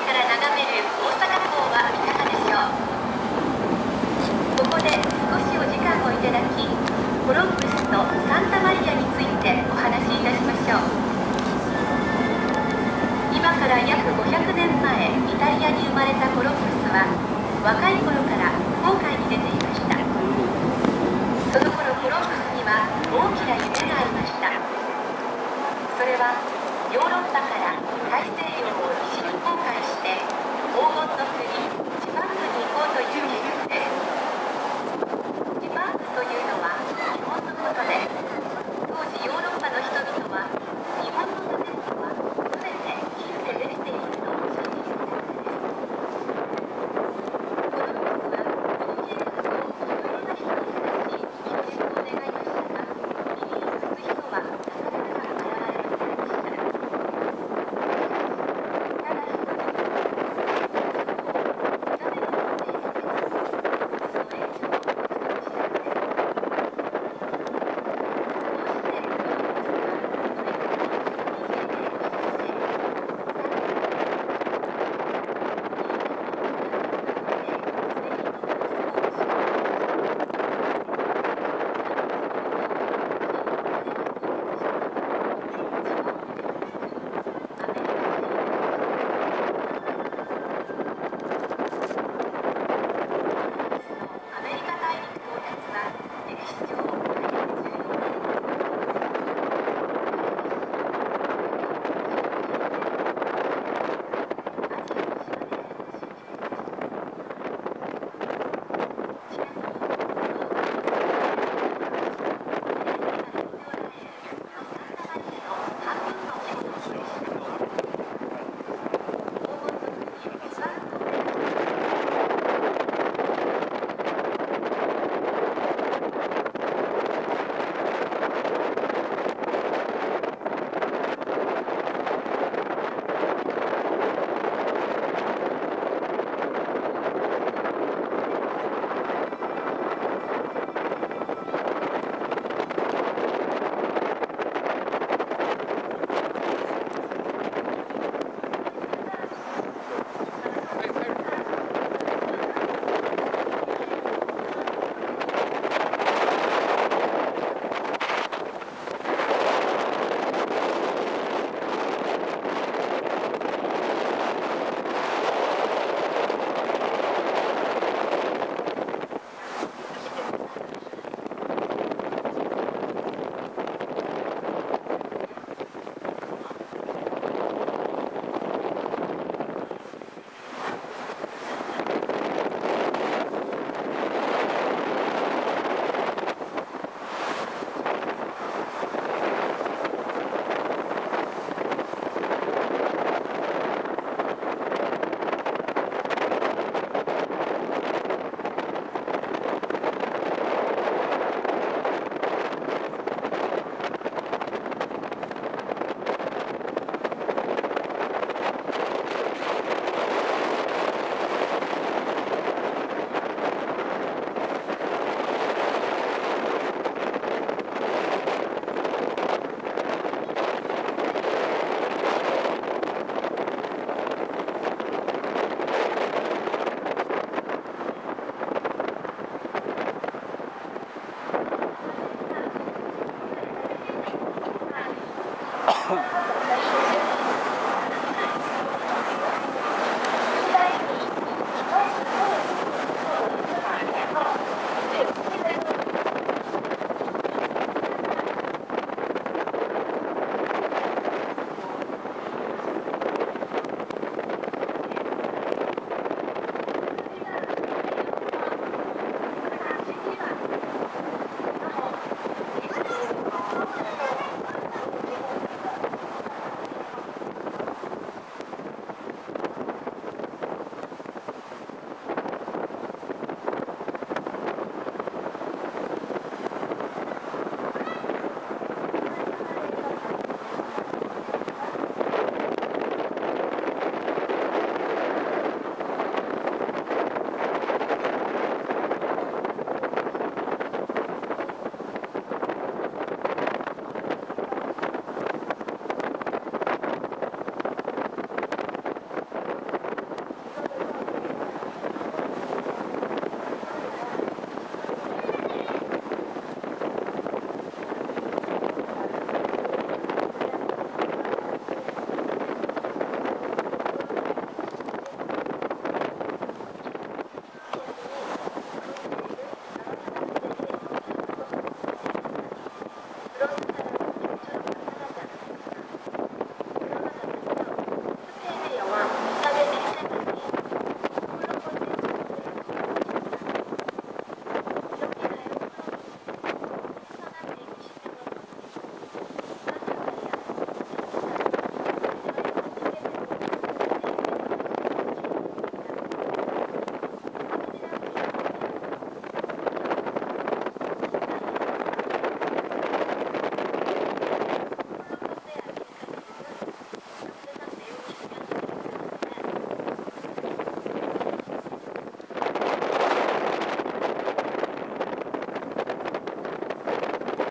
から眺める大阪港はいかがでしょうここで少しお時間をいただきコロンブスとサンタマリアについてお話しいたしましょう。今から約500年前イタリアに生まれたコロンブスは若い頃